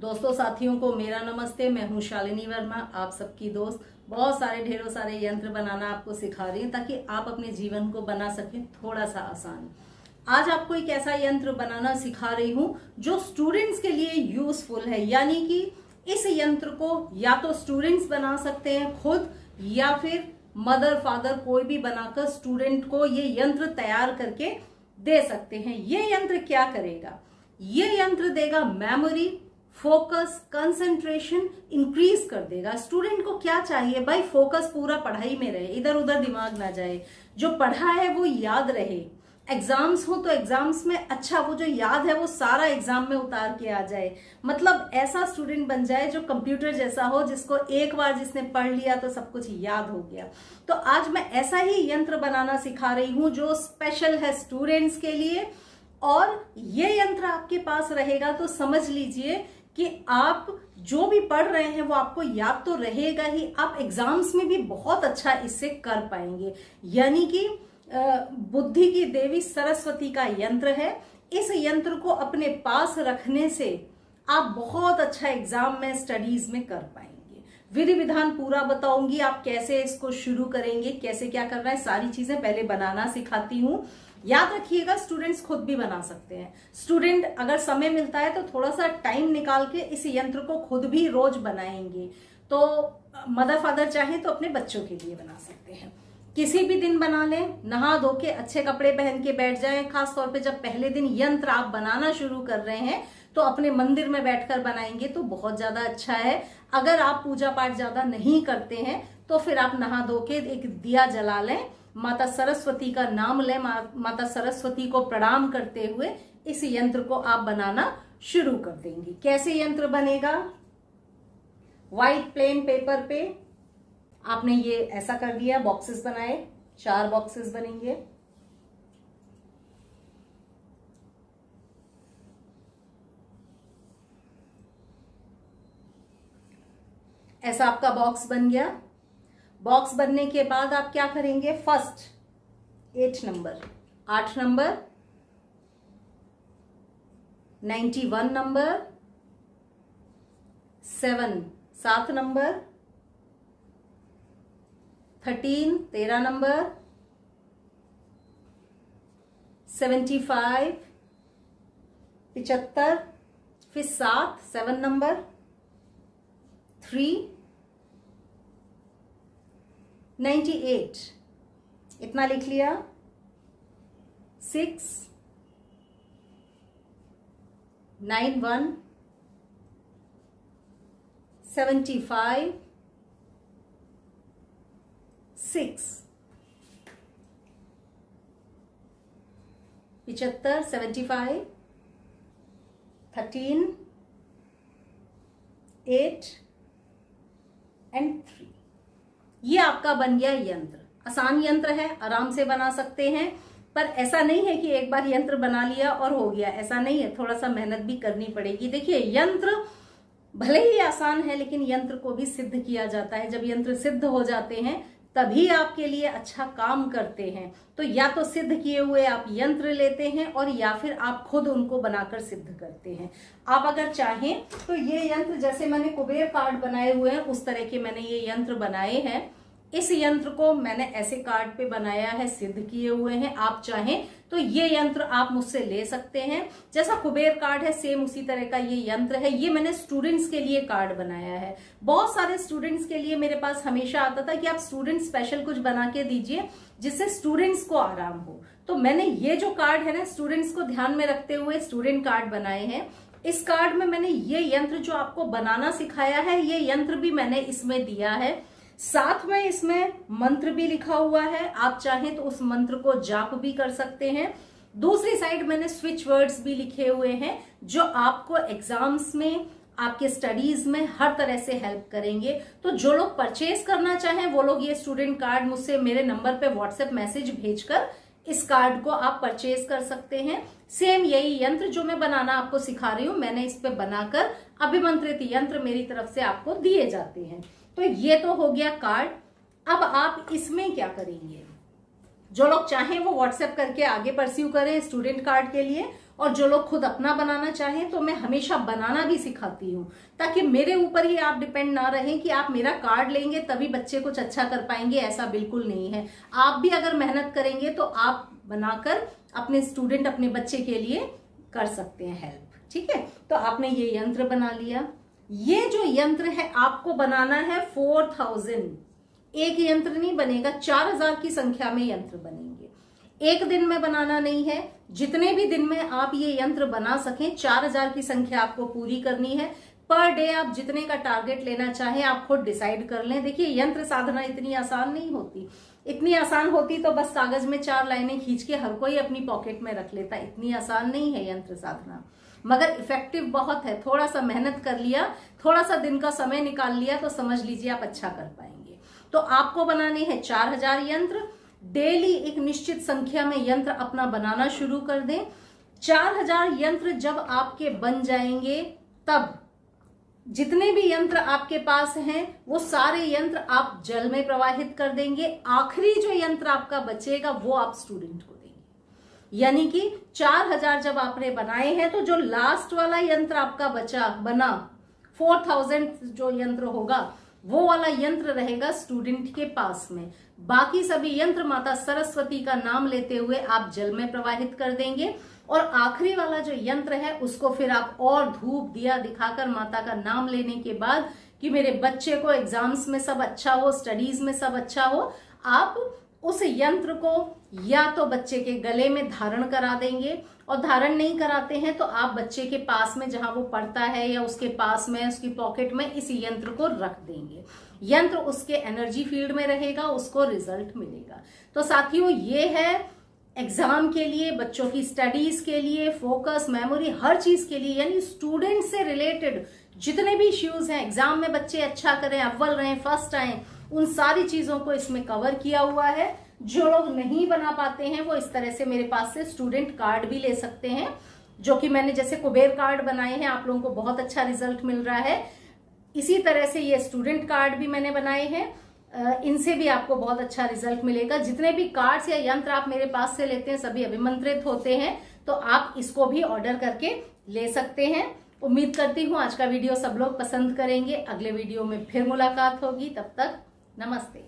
दोस्तों, साथियों को मेरा नमस्ते। मैं हूँ शालिनी वर्मा, आप सबकी दोस्त। बहुत सारे ढेरों सारे यंत्र बनाना आपको सिखा रही हूँ ताकि आप अपने जीवन को बना सकें थोड़ा सा आसान। आज आपको एक ऐसा यंत्र बनाना सिखा रही हूँ जो स्टूडेंट्स के लिए यूजफुल है। यानी कि इस यंत्र को या तो स्टूडेंट्स बना सकते हैं खुद, या फिर मदर फादर कोई भी बनाकर स्टूडेंट को ये यंत्र तैयार करके दे सकते हैं। ये यंत्र क्या करेगा? ये यंत्र देगा मेमोरी फोकस कंसंट्रेशन इंक्रीज कर देगा। स्टूडेंट को क्या चाहिए? भाई फोकस पूरा पढ़ाई में रहे इधर उधर दिमाग ना जाए। जो पढ़ा है, वो याद रहे। एग्ज़ाम्स हो तो एग्ज़ाम्स में अच्छा वो जो याद है, वो सारा एग्ज़ाम में उतार के आ जाए। मतलब ऐसा स्टूडेंट बन जाए जो कंप्यूटर जैसा हो, जिसको एक बार जिसने पढ़ लिया तो सब कुछ याद हो गया। तो आज मैं ऐसा ही यंत्र बनाना सिखा रही हूँ, जो स्पेशल है स्टूडेंट्स के लिए। और ये यंत्र आपके पास रहेगा तो समझ लीजिए कि आप जो भी पढ़ रहे हैं, वो आपको याद तो रहेगा ही। आप एग्ज़ाम्स में भी बहुत अच्छा इससे कर पाएँगे। यानी कि बुद्धि की देवी सरस्वती का यंत्र है। इस यंत्र को अपने पास रखने से आप बहुत अच्छा एग्ज़ाम में स्टडीज़ में कर पाएँगे। विधि विधान पूरा बताऊँगी, आप कैसे इसको शुरू करेंगे, कैसे क्या करना है, सारी चीज़ें पहले बनाना सिखाती हूँ। याद रखिएगा स्टूडेंट्स खुद भी बना सकते हैं। स्टूडेंट अगर समय मिलता है तो थोड़ा सा टाइम निकाल के इस यंत्र को खुद भी रोज बनाएँगे। तो मदर फादर चाहे तो अपने बच्चों के लिए बना सकते हैं। किसी भी दिन बना लें, नहा धो के अच्छे कपड़े पहन के बैठ जाएँ। खास तौर पे जब पहले दिन यंत्र आप बनाना शुरू कर रहे हैं तो अपने मंदिर में बैठकर बनाएँगे तो बहुत ज़्यादा अच्छा है। अगर आप पूजा पाठ ज़्यादा नहीं करते हैं तो फिर आप नहा धो के एक दिया जला लें। माता सरस्वती का नाम लें मा, माता सरस्वती को प्रणाम करते हुए इस यंत्र को आप बनाना शुरू कर देंगे। कैसे यंत्र बनेगा? व्हाइट प्लेन पेपर पे आपने ये ऐसा कर दिया बॉक्सेस बनाए चार बॉक्सेस बनेंगे। ऐसा आपका बॉक्स बन गया। बॉक्स बनने के बाद आप क्या करेंगे? फ़र्स्ट, एट नंबर, आठ number, ninety one number, seven, सात नंबर, थर्टीन, तेरह नंबर, सेवेंटी फाइव, पिचहत्तर, फिर सात, seven number, three ninety eight. इतना लिख लिया। Six, nine, one, seventy five, six, पिचहत्तर, seventy five, thirteen, eight, and three. ये आपका बन गया यंत्र। आसान यंत्र है, आराम से बना सकते हैं, पर ऐसा नहीं है कि एक बार यंत्र बना लिया और हो गया। ऐसा नहीं है थोड़ा सा मेहनत भी करनी पड़ेगी। देखिए, यंत्र भले ही आसान है, लेकिन यंत्र को भी सिद्ध किया जाता है। जब यंत्र सिद्ध हो जाते हैं तभी आपके लिए अच्छा काम करते हैं। तो या तो सिद्ध किए हुए आप यंत्र लेते हैं और या फिर आप खुद उनको बनाकर सिद्ध करते हैं। आप अगर चाहें तो ये यंत्र जैसे मैंने कुबेर कार्ड बनाए हुए हैं, उस तरह के मैंने ये यंत्र बनाए हैं। इस यंत्र को मैंने ऐसे कार्ड पे बनाया है, सिद्ध किए हुए हैं। आप चाहें तो ये यंत्र आप मुझसे ले सकते हैं। जैसा कुबेर कार्ड है सेम उसी तरह का ये यंत्र है। ये मैंने स्टूडेंट्स के लिए कार्ड बनाया है। बहुत सारे स्टूडेंट्स के लिए मेरे पास हमेशा आता था कि आप स्टूडेंट स्पेशल कुछ बना के दीजिए, जिससे स्टूडेंट्स को आराम हो। तो मैंने ये जो कार्ड है ना स्टूडेंट्स को ध्यान में रखते हुए स्टूडेंट कार्ड बनाए हैं। इस कार्ड में मैंने ये यंत्र जो आपको बनाना सिखाया है, ये यंत्र भी मैंने इसमें दिया है। साथ में इसमें मंत्र भी लिखा हुआ है। आप चाहें तो उस मंत्र को जाप भी कर सकते हैं। दूसरी साइड मैंने स्विच वर्ड्स भी लिखे हुए हैं, जो आपको एग्ज़ाम्स में, आपके स्टडीज़ में हर तरह से हेल्प करेंगे। तो जो लोग परचेज करना चाहें, वो लोग ये स्टूडेंट कार्ड मुझसे मेरे नंबर पे व्हाट्सएप मैसेज भेजकर इस कार्ड को आप परचेज कर सकते हैं। सेम यही यंत्र जो मैं बनाना आपको सिखा रही हूँ, मैंने इस पे बनाकर अभिमंत्रित यंत्र मेरी तरफ़ से आपको दिए जाते हैं। तो ये तो हो गया कार्ड। अब आप इसमें क्या करेंगे? जो लोग चाहें वो व्हाट्सएप करके आगे परस्यू करें स्टूडेंट कार्ड के लिए और जो लोग खुद अपना बनाना चाहें तो मैं हमेशा बनाना भी सिखाती हूँ, ताकि मेरे ऊपर ही आप डिपेंड ना रहें कि आप मेरा कार्ड लेंगे तभी बच्चे कुछ अच्छा कर पाएँगे, ऐसा बिल्कुल नहीं है। आप भी अगर मेहनत करेंगे तो आप बनाकर अपने स्टूडेंट अपने बच्चे के लिए कर सकते हैं हेल्प ठीक है? तो आपने ये यंत्र बना लिया। ये जो यंत्र है, आपको बनाना है फोर थाउज़ेंड एक यंत्र नहीं बनेगा, चार हज़ार की संख्या में यंत्र बनेंगे। एक दिन में बनाना नहीं है जितने भी दिन में आप ये यंत्र बना सकें, चार हज़ार की संख्या आपको पूरी करनी है। पर डे आप जितने का टारगेट लेना चाहें, आप खुद डिसाइड कर लें। देखिए, यंत्र साधना इतनी आसान नहीं होती। इतनी आसान होती तो बस कागज़ में चार लाइनें खींच के हर कोई अपनी पॉकेट में रख लेता। इतनी आसान नहीं है यंत्र साधना। मगर इफ़ेक्टिव बहुत है। थोड़ा सा मेहनत कर लिया थोड़ा सा दिन का समय निकाल लिया तो समझ लीजिए आप अच्छा कर पाएँगे। तो आपको बनाने हैं चार हज़ार यंत्र। डेली एक निश्चित संख्या में यंत्र अपना बनाना शुरू कर दें। चार हज़ार यंत्र जब आपके बन जाएँगे, तब जितने भी यंत्र आपके पास हैं, वो सारे यंत्र आप जल में प्रवाहित कर देंगे। आखिरी जो यंत्र आपका बचेगा, वो आप स्टूडेंट को देंगे। यानी कि चार हज़ार जब आपने बनाए हैं तो जो लास्ट वाला यंत्र आपका बचा, बना फोर थाउज़ेंड जो यंत्र होगा वो वाला यंत्र रहेगा स्टूडेंट के पास में। बाकी सभी यंत्र माता सरस्वती का नाम लेते हुए आप जल में प्रवाहित कर देंगे और आखिरी वाला जो यंत्र है, उसको फिर आप और धूप दिया दिखाकर माता का नाम लेने के बाद कि मेरे बच्चे को एग्ज़ाम्स में सब अच्छा हो स्टडीज़ में सब अच्छा हो, आप उस यंत्र को या तो बच्चे के गले में धारण करा देंगे और धारण नहीं कराते हैं तो आप बच्चे के पास में जहाँ वो पढ़ता है या उसके पास में, उसकी पॉकेट में इस यंत्र को रख देंगे। यंत्र उसके एनर्जी फ़ील्ड में रहेगा, उसको रिज़ल्ट मिलेगा। तो साथियों, ये है एग्ज़ाम के लिए, बच्चों की स्टडीज़ के लिए, फोकस, मेमोरी, हर चीज़ के लिए। यानी स्टूडेंट से रिलेटेड जितने भी इश्यूज़ हैं, एग्ज़ाम में बच्चे अच्छा करें, अव्वल रहें, फ़र्स्ट आए, उन सारी चीज़ों को इसमें कवर किया हुआ है। जो लोग नहीं बना पाते हैं, वो इस तरह से मेरे पास से स्टूडेंट कार्ड भी ले सकते हैं, जो कि मैंने जैसे कुबेर कार्ड बनाए हैं, आप लोगों को बहुत अच्छा रिज़ल्ट मिल रहा है। इसी तरह से ये स्टूडेंट कार्ड भी मैंने बनाए हैं इनसे भी आपको बहुत अच्छा रिज़ल्ट मिलेगा। जितने भी कार्ड्स या यंत्र आप मेरे पास से लेते हैं, सभी अभिमंत्रित होते हैं तो आप इसको भी ऑर्डर करके ले सकते हैं। उम्मीद करती हूँ आज का वीडियो सब लोग पसंद करेंगे। अगले वीडियो में फिर मुलाकात होगी। तब तक नमस्ते।